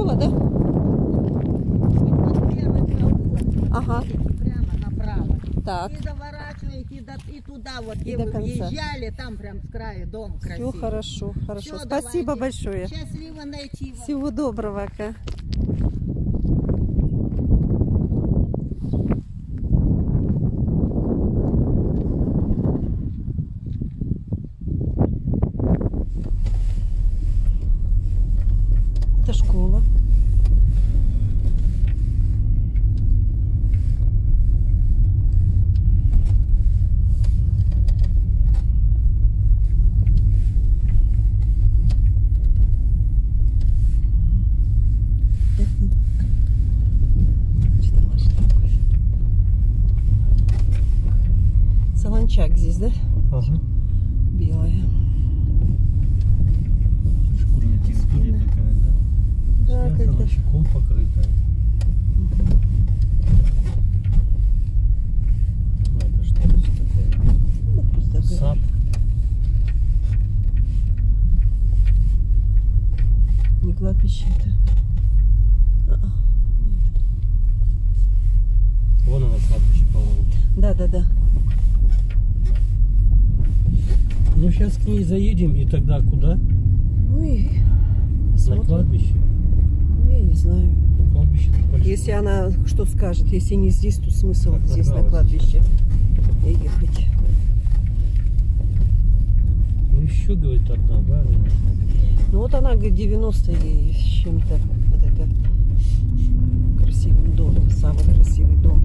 школа, да? Ага. прямо направо. Так. И заворачиваете и, до- и туда, вот И где до вы конца. въезжали, там прям с края дом Все красивый. хорошо, хорошо. Всё, Спасибо давайте. большое. Счастливо найти вас. Всего доброго, Ака. Это школа. Что там аж такое? Солончак здесь, да? Ага. Белая. Шкурная текстура такая, да? Солончаком покрытая. Ну, это что здесь такое? Ну, просто Сад. Не кладбище это. А, нет. Вон оно кладбище, по-моему. Да, да, да. Ну, сейчас к ней заедем, и тогда куда? Ну и На кладбище. Я не знаю. Ну, кладбище. Если она что скажет, если не здесь, то смысл Так, здесь на кладбище ехать. Ну, еще, говорит, одна, да? Ну вот она говорит 90 и с чем-то вот это красивый дом, самый красивый дом.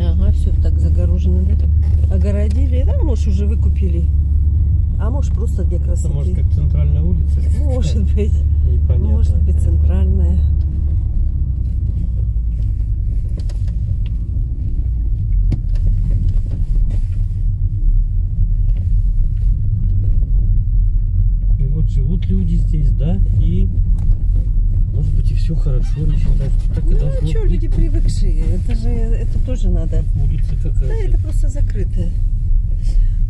Ага, все так загорожено, да? Огородили, да, может уже выкупили. А может просто для Это красоты. может как центральная улица? Может быть, Непонятно. может быть центральная. И вот живут люди здесь, да, и может быть и все хорошо, они считают, что так и Ну, должно что, быть. люди привыкшие, это же, это тоже надо. Улица Да, какая-то. это просто закрыто.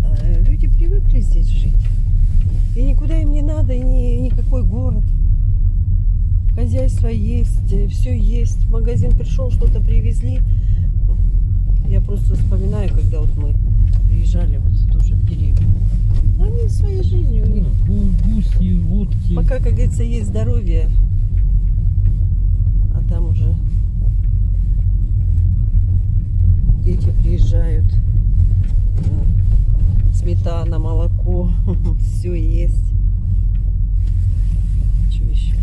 А, Люди привыкли здесь жить. И никуда им не надо, и ни, никакой город. Хозяйство есть, все есть. В магазин пришел, что-то привезли. Я просто вспоминаю, когда вот мы приезжали вот тоже в деревню. Они своей жизнью у них. Ну, гу- гуси, утки. Пока, как говорится, есть здоровье, а там уже дети приезжают. Сметана, молоко, все есть. Что еще?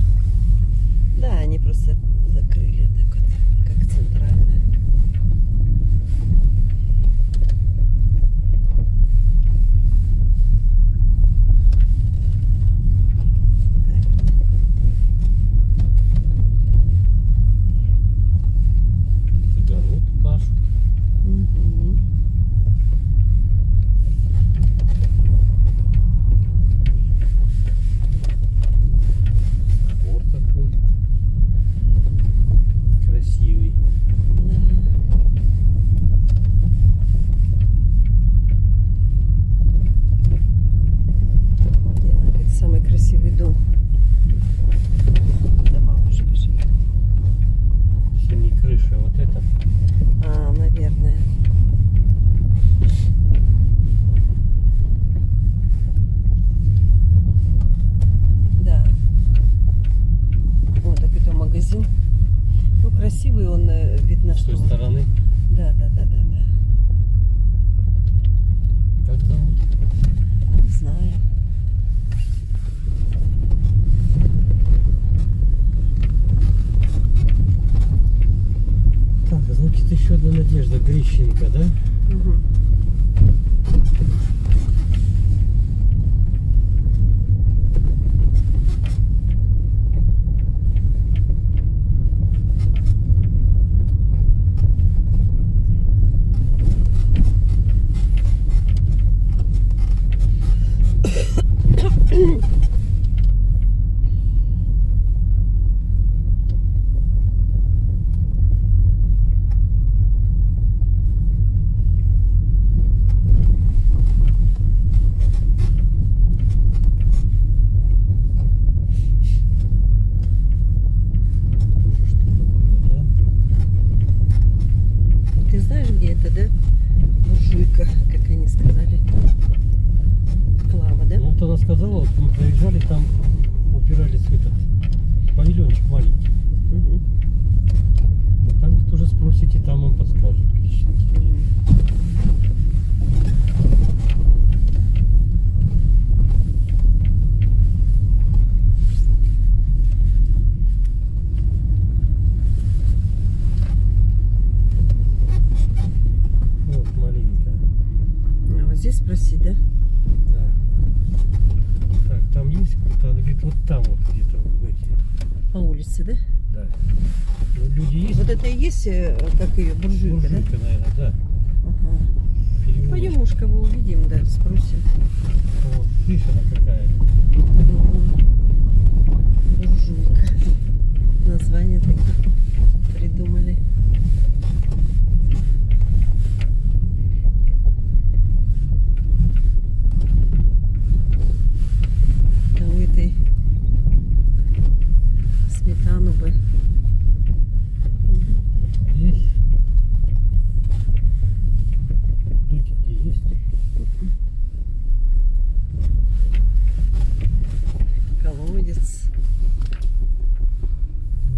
Да, они просто закрыли так вот, как центральная. Огород пашут. Мгм. Двор такой. Красивый. Да, это самый красивый дом. Да, бабушка живет. Все не крыша, вот это. А, наверное. Да. Вот так это магазин. Ну, красивый он, э, видно, С что... той стороны. Да, да, да, да, да. Как зовут? Не знаю. Так, значит еще одна Надежда Грищенко, да? Есть кто-то? Она говорит, вот там вот где-то. По улице, да? Да. Ну, люди есть. Вот это и есть, э, как ее, буржуйка, да? Буржуйка, наверное, да. Ага. Пойдем, уж кого увидим, да, спросим. Вот, видишь, она какая. Буржуйка. Название такие придумали. Да у этой сметану бы. Здесь. Люди где есть? Колодец.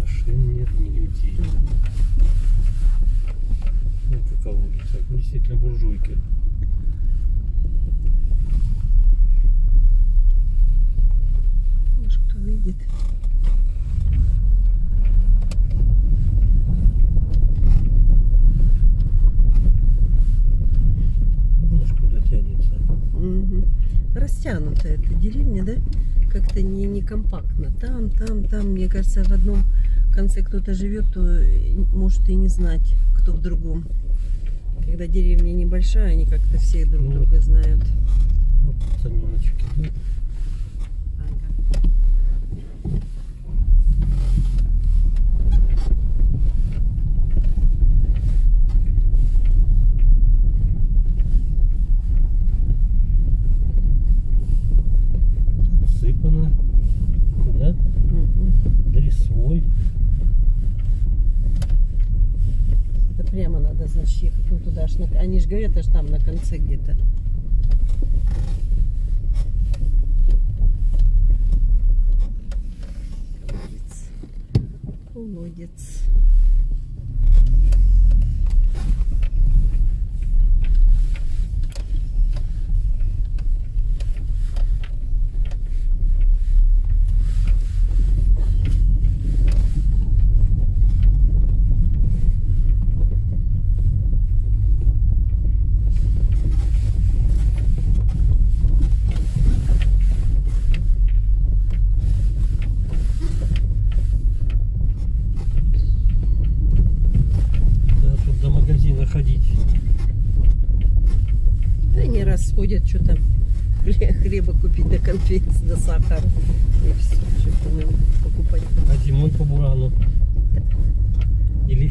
Машин нет, ни людей. Ну, какая улица. Ну, действительно, буржуйка. Может, кто выйдет. Видишь, куда тянется. Мгм. Растянутая эта деревня, да? Как-то не, не компактно. Там, там, там, мне кажется, в одном конце кто-то живет, то э, может и не знать, кто в другом. Когда деревня небольшая, они как-то все друг Ну. друга знают. Вот пацаненочек идет. Ага. Отсыпано. Да? Мгм. Дресвой. Это прямо надо, значит, ехать ну, туда. Аж на... Они же говорят, аж там на конце где-то. Колодец. Колодец. Да, тут до магазина ходить. Да они раз ходят, что там хле- хлеба купить, до конфет, до сахара. И все, что там им покупать. А зимой по бурану. Или,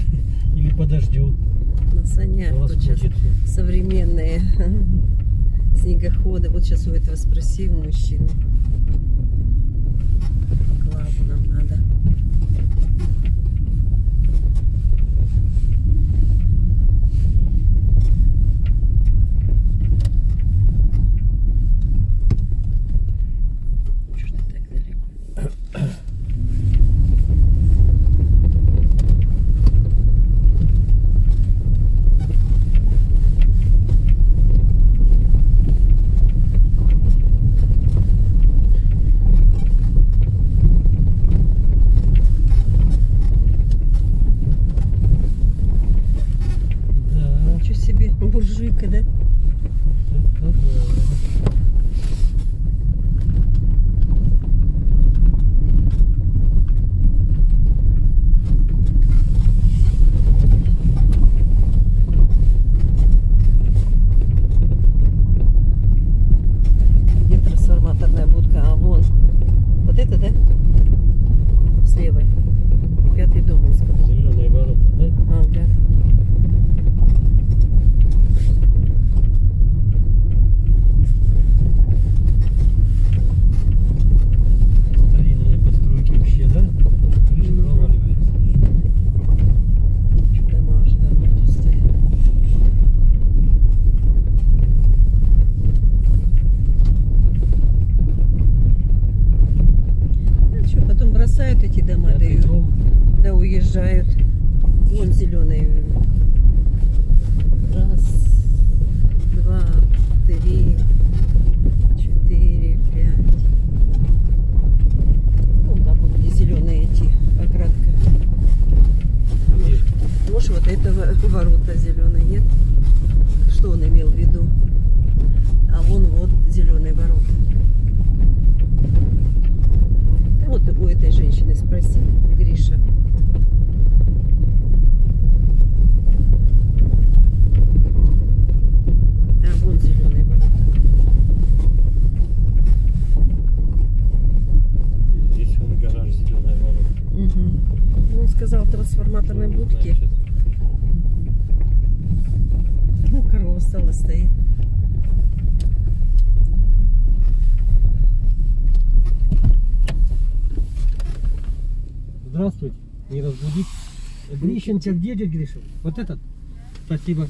или подождет. На санях тут сейчас современные снегоходы. Вот сейчас у этого спроси у мужчины. Клаву нам надо. Чё ж ты так далеко? Да. Ничего себе, буржуйка, да? это да. Где трансформаторная будка? А, вон. Вот это, да? С левой. Пятый дом, он сказал. Зеленые ворота, да? Ага. Въезжают. Вон зеленый. Раз, два, три, четыре, пять. Ну, да, вот где зеленые эти оградка. Может, вот это во- ворота зеленые, нет? Что он имел в виду? А вон вот зеленые ворота. Да вот у этой женщины спроси, Гриша. А, вон зеленые ворота. И Здесь вон гараж зеленая ворота. Угу. Он сказал трансформаторной будки. Ну, корова стала стоит. Здравствуйте, не разбудить. Грищенко где дядя Гриша? Вот этот? Спасибо.